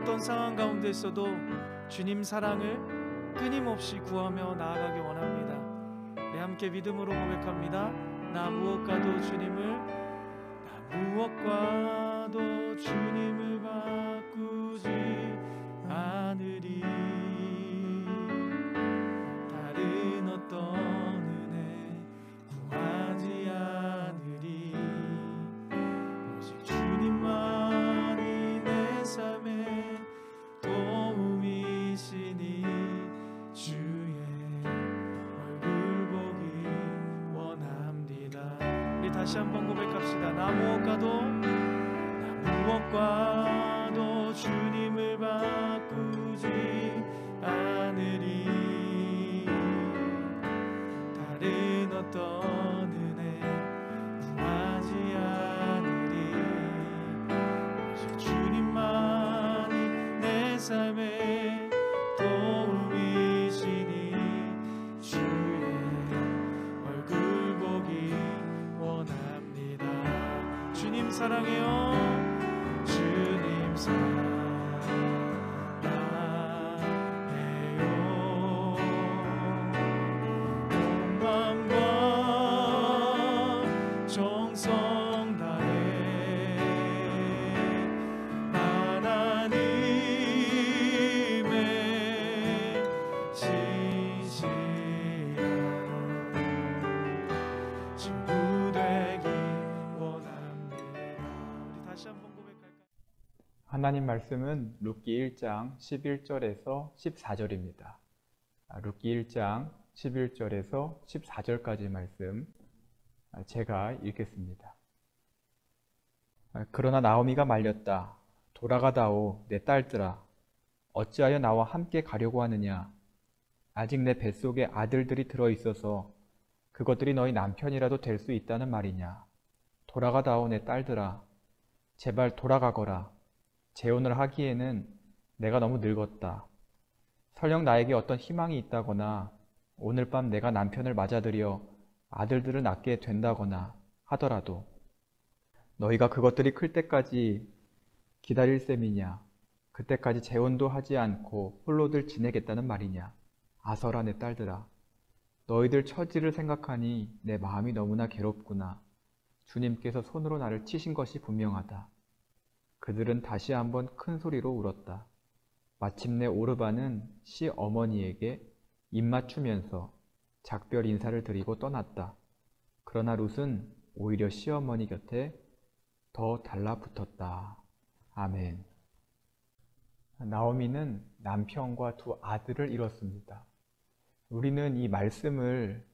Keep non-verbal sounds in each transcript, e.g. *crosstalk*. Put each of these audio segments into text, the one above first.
어떤 상황 가운데 있어도 주님 사랑을 끊임없이 구하며 나아가기 원합니다. 우리 함께 믿음으로 고백합니다. 나 무엇과도 주님을 나 무엇과도 주님을 바꾸지 않으리 다시 한번 고백합시다. 나 무엇과도 나 무엇과도 주님을 바꾸지 않으리. 다른 어떤 은혜 구하지 않으리. 오직 주님만이 내 삶의 사랑해요 하나님 말씀은 룻기 1장 11절에서 14절입니다. 룻기 1장 11절에서 14절까지 말씀 아, 제가 읽겠습니다. 아, 그러나 나오미가 말렸다. 돌아가다오 내 딸들아 어찌하여 나와 함께 가려고 하느냐 아직 내 뱃속에 아들들이 들어 있어서 그것들이 너희 남편이라도 될 수 있다는 말이냐 돌아가다오 내 딸들아 제발 돌아가거라 재혼을 하기에는 내가 너무 늙었다. 설령 나에게 어떤 희망이 있다거나 오늘 밤 내가 남편을 맞아들여 아들들을 낳게 된다거나 하더라도 너희가 그것들이 클 때까지 기다릴 셈이냐? 그때까지 재혼도 하지 않고 홀로들 지내겠다는 말이냐? 아서라 내 딸들아. 너희들 처지를 생각하니 내 마음이 너무나 괴롭구나. 주님께서 손으로 나를 치신 것이 분명하다. 그들은 다시 한번 큰 소리로 울었다. 마침내 오르반은 시 어머니에게 입맞추면서 작별 인사를 드리고 떠났다. 그러나 룻은 오히려 시어머니 곁에 더 달라붙었다. 아멘. 나오미는 남편과 두 아들을 잃었습니다. 우리는 이 말씀을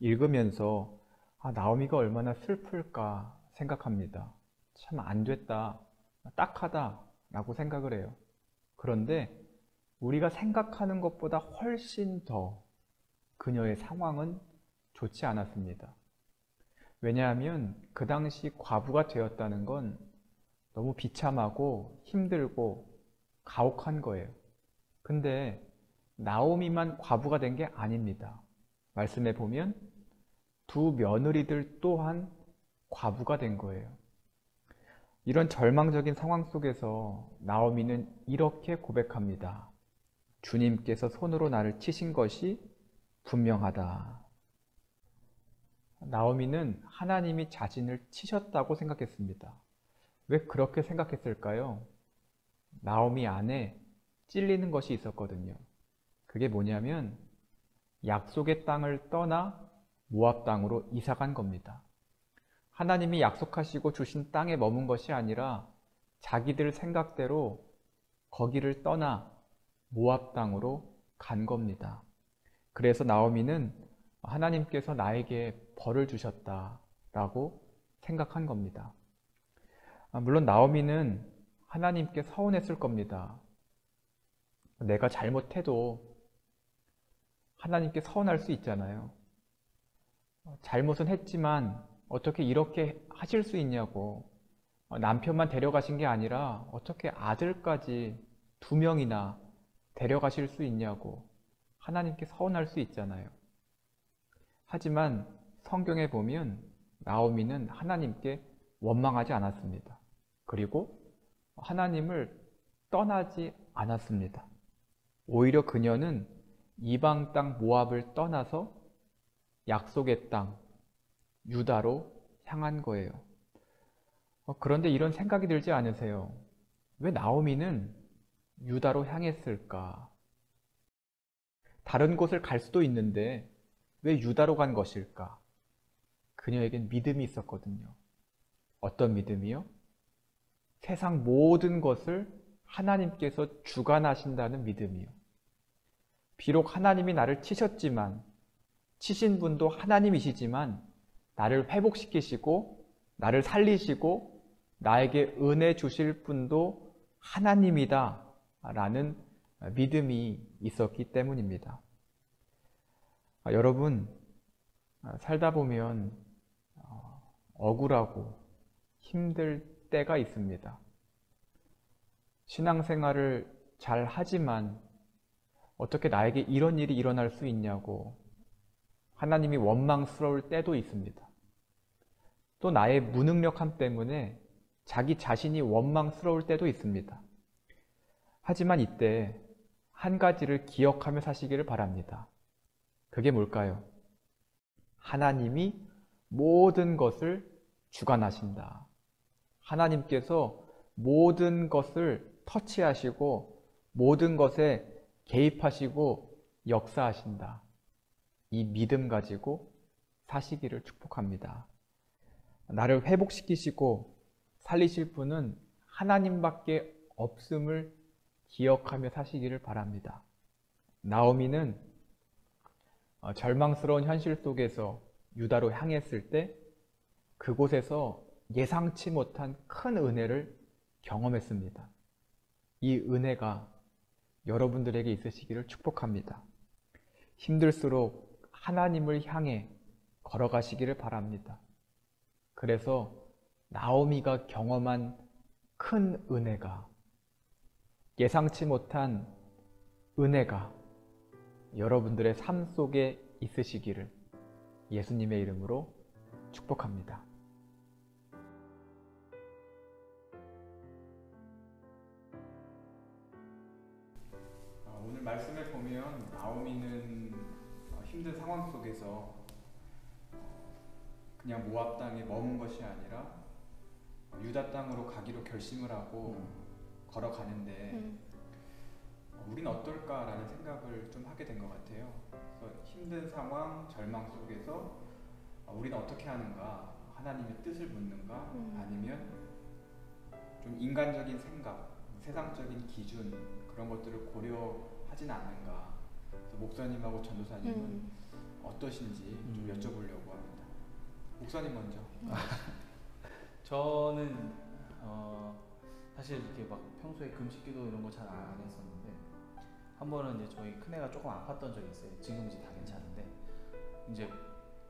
읽으면서 아, 나오미가 얼마나 슬플까 생각합니다. 참 안 됐다. 딱하다 라고 생각을 해요. 그런데 우리가 생각하는 것보다 훨씬 더 그녀의 상황은 좋지 않았습니다. 왜냐하면 그 당시 과부가 되었다는 건 너무 비참하고 힘들고 가혹한 거예요. 근데 나오미만 과부가 된 게 아닙니다. 말씀에 보면 두 며느리들 또한 과부가 된 거예요. 이런 절망적인 상황 속에서 나오미는 이렇게 고백합니다. 주님께서 손으로 나를 치신 것이 분명하다. 나오미는 하나님이 자신을 치셨다고 생각했습니다. 왜 그렇게 생각했을까요? 나오미 안에 찔리는 것이 있었거든요. 그게 뭐냐면 약속의 땅을 떠나 모압 땅으로 이사 간 겁니다. 하나님이 약속하시고 주신 땅에 머문 것이 아니라 자기들 생각대로 거기를 떠나 모압 땅으로 간 겁니다. 그래서 나오미는 하나님께서 나에게 벌을 주셨다라고 생각한 겁니다. 아, 물론 나오미는 하나님께 서운했을 겁니다. 내가 잘못해도 하나님께 서운할 수 있잖아요. 잘못은 했지만 어떻게 이렇게 하실 수 있냐고 남편만 데려가신 게 아니라 어떻게 아들까지 두 명이나 데려가실 수 있냐고 하나님께 서운할 수 있잖아요. 하지만 성경에 보면 나오미는 하나님께 원망하지 않았습니다. 그리고 하나님을 떠나지 않았습니다. 오히려 그녀는 이방 땅 모압을 떠나서 약속의 땅 유다로 향한 거예요. 어, 그런데 이런 생각이 들지 않으세요? 왜 나오미는 유다로 향했을까? 다른 곳을 갈 수도 있는데 왜 유다로 간 것일까? 그녀에겐 믿음이 있었거든요. 어떤 믿음이요? 세상 모든 것을 하나님께서 주관하신다는 믿음이요. 비록 하나님이 나를 치셨지만, 치신 분도 하나님이시지만, 나를 회복시키시고, 나를 살리시고, 나에게 은혜 주실 분도 하나님이다. 라는 믿음이 있었기 때문입니다. 아, 여러분, 아, 살다 보면 어, 억울하고 힘들 때가 있습니다. 신앙생활을 잘 하지만 어떻게 나에게 이런 일이 일어날 수 있냐고 하나님이 원망스러울 때도 있습니다. 또 나의 무능력함 때문에 자기 자신이 원망스러울 때도 있습니다. 하지만 이때 한 가지를 기억하며 사시기를 바랍니다. 그게 뭘까요? 하나님이 모든 것을 주관하신다. 하나님께서 모든 것을 터치하시고 모든 것에 개입하시고 역사하신다. 이 믿음 가지고 사시기를 축복합니다. 나를 회복시키시고 살리실 분은 하나님밖에 없음을 기억하며 사시기를 바랍니다. 나오미는 어, 절망스러운 현실 속에서 유다로 향했을 때 그곳에서 예상치 못한 큰 은혜를 경험했습니다. 이 은혜가 여러분들에게 있으시기를 축복합니다. 힘들수록 하나님을 향해 걸어가시기를 바랍니다. 그래서 나오미가 경험한 큰 은혜가 예상치 못한 은혜가 여러분들의 삶 속에 있으시기를 예수님의 이름으로 축복합니다. 어, 오늘 말씀에 보면 나오미는 어, 힘든 상황 속에서 어, 그냥 모압 땅에 머문 것이 아니라 유다 땅으로 가기로 결심을 하고 걸어가는데 음, 어, 우린 어떨까라는 생각을 좀 하게 된 것 같아요. 그래서 힘든 상황, 절망 속에서 어, 우리는 어떻게 하는가? 하나님의 뜻을 묻는가? 음. 아니면 좀 인간적인 생각, 세상적인 기준 그런 것들을 고려하진 않는가? 그래서 목사님하고 전도사님은 음. 어떠신지 좀 음. 여쭤보려고 합니다. 목사님 먼저. *laughs* 저는 어 사실 이렇게 막 평소에 금식기도 이런 거 잘 안 했었는데 한 번은 이제 저희 큰 애가 조금 아팠던 적이 있어요. 지금 이제 다 괜찮은데 이제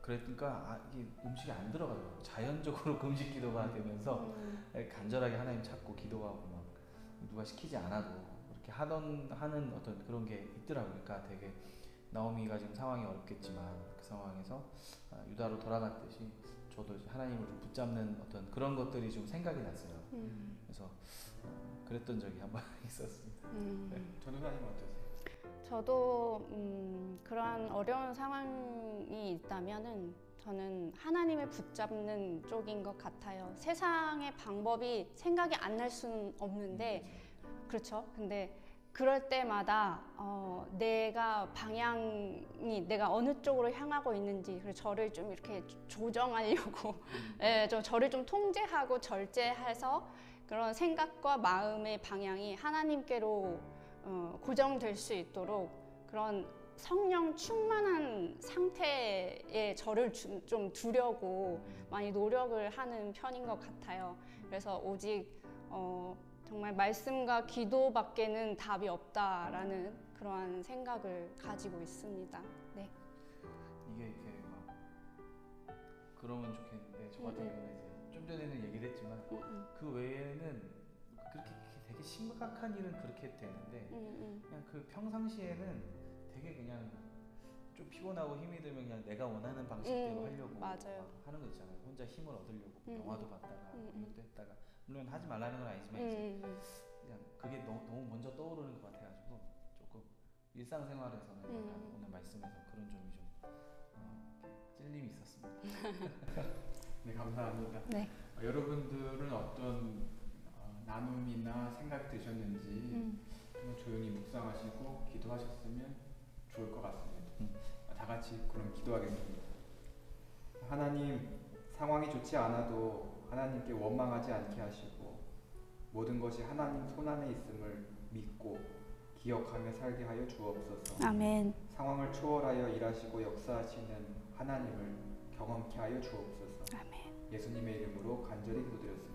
그랬으니까 아, 이게 음식이 안 들어가더라고요. 자연적으로 *laughs* 금식 기도가 되면서 음. 간절하게 하나님 찾고 기도하고 막 누가 시키지 않아도 그렇게 하던 하는 어떤 그런 게 있더라고요. 그러니까 되게 나오미가 지금 상황이 어렵겠지만 그 상황에서 아, 유다로 돌아갔듯이 저도 이제 하나님을 좀 붙잡는 어떤 그런 것들이 좀 생각이 났어요. 음. 그래서 어, 그랬던 적이 한 번 *laughs* 있었습니다. 음. 전도사님 어떠세요? 저도 음, 그러한 어려운 상황이 있다면은 저는 하나님을 붙잡는 쪽인 것 같아요. 세상의 방법이 생각이 안 날 수는 없는데 그렇죠. 근데 그럴 때마다 어, 내가 방향이 내가 어느 쪽으로 향하고 있는지 그리고 저를 좀 이렇게 조정하려고 *laughs* 예, 좀 저를 좀 통제하고 절제해서 그런 생각과 마음의 방향이 하나님께로 어, 고정될 수 있도록 그런 성령 충만한 상태에 저를 주- 좀 두려고 많이 노력을 하는 편인 것 같아요. 그래서 오직 어, 정말 말씀과 기도밖에는 답이 없다라는 그러한 생각을 가지고 있습니다. 네. 이게 이렇게 막 그러면 좋겠는데 저 같은 음, 음. 경우는 이제 좀 전에는 얘기를 했지만 음, 음, 그 외에는 그렇게 되게 심각한 일은 그렇게 되는데 음, 그냥 그 평상시에는 되게 그냥 좀 피곤하고 힘이 들면 그냥 내가 원하는 방식대로 음, 하려고 맞아요. 막 하는 거 있잖아요. 혼자 힘을 얻으려고 음, 영화도 음. 봤다가 음, 이것도 했다가 물론 하지 말라는 건 음, 아니지만 이제 음, 그냥 그게 너무, 너무 먼저 떠오르는 것 같아가지고 조금 일상생활에서는 음. 오늘 말씀에서 그런 점이 좀 어, 찔림이 있었습니다. *laughs* 네, 감사합니다. 네. 어, 여러분들은 어떤 어, 나눔이나 생각이 드셨는지 음. 조용히 묵상하시고 기도하셨으면 좋을 것 같습니다. 음. 다 같이 그럼 기도하겠습니다. 하나님, 상황이 좋지 않아도 하나님께 원망하지 않게 하시고 모든 것이 하나님 손안에 있음을 믿고 기억하며 살게 하여 주옵소서. 아멘. 상황을 초월하여 일하시고 역사하시는 하나님을 경험케 하여 주옵소서. 아멘. 예수님의 이름으로 간절히 기도드렸습니다.